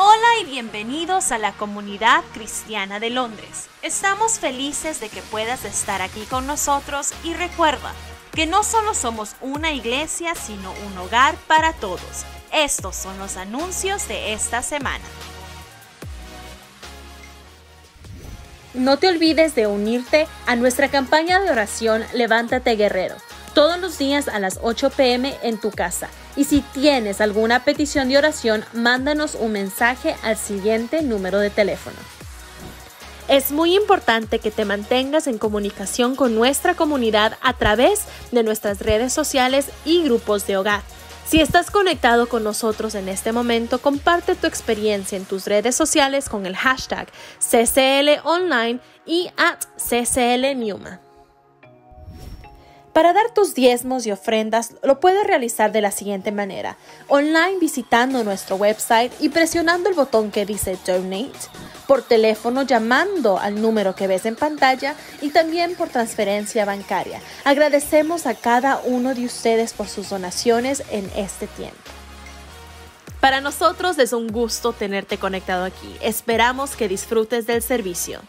Hola y bienvenidos a la comunidad cristiana de Londres. Estamos felices de que puedas estar aquí con nosotros y recuerda que no solo somos una iglesia, sino un hogar para todos. Estos son los anuncios de esta semana. No te olvides de unirte a nuestra campaña de oración Levántate Guerrero todos los días a las 8 pm en tu casa. Y si tienes alguna petición de oración, mándanos un mensaje al siguiente número de teléfono. Es muy importante que te mantengas en comunicación con nuestra comunidad a través de nuestras redes sociales y grupos de hogar. Si estás conectado con nosotros en este momento, comparte tu experiencia en tus redes sociales con el hashtag CCLOnline y at CCLNewman. Para dar tus diezmos y ofrendas lo puedes realizar de la siguiente manera. Online visitando nuestro website y presionando el botón que dice Donate, por teléfono llamando al número que ves en pantalla y también por transferencia bancaria. Agradecemos a cada uno de ustedes por sus donaciones en este tiempo. Para nosotros es un gusto tenerte conectado aquí. Esperamos que disfrutes del servicio.